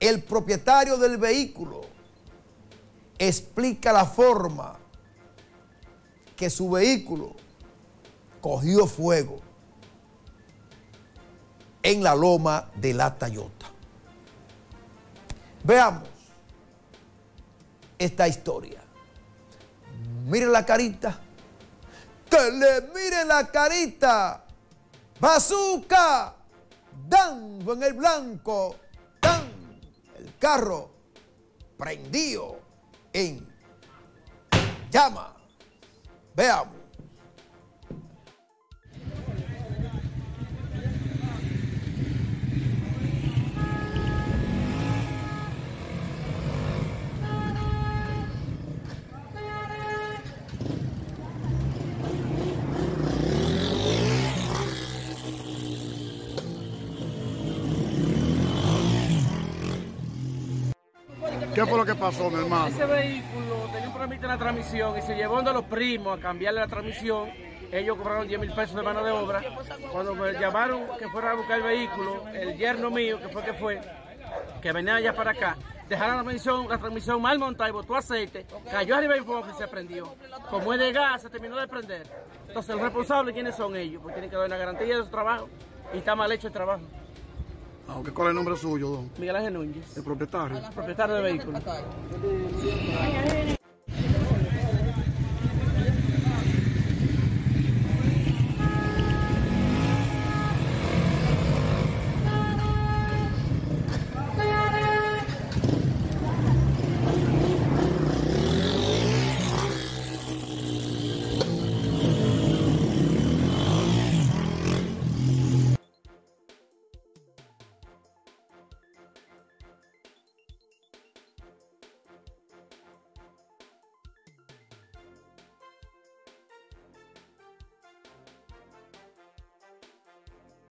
el propietario del vehículo explica la forma que su vehículo cogió fuego en la loma de la Tayota. Veamos esta historia. Miren la carita. Que le miren la carita. Bazooka. Dando en el blanco. El carro prendido en llama. Veamos. ¿Qué fue lo que pasó, mi hermano? Ese vehículo tenía un problemita en la transmisión y se llevó de los primos a cambiarle la transmisión. Ellos cobraron 10 mil pesos de mano de obra. Cuando me llamaron que fuera a buscar el vehículo, el yerno mío, que fue que fue, que venía allá para acá, dejaron la transmisión, la transmisión mal montada y botó aceite, cayó arriba del fuego y se prendió. Como es de gas, se terminó de prender. Entonces, los responsables, ¿quiénes son ellos? Porque tienen que dar una garantía de su trabajo y está mal hecho el trabajo. Aunque, ¿Cuál es el nombre suyo, don? Miguel Ángel Núñez, El propietario. propietario del vehículo.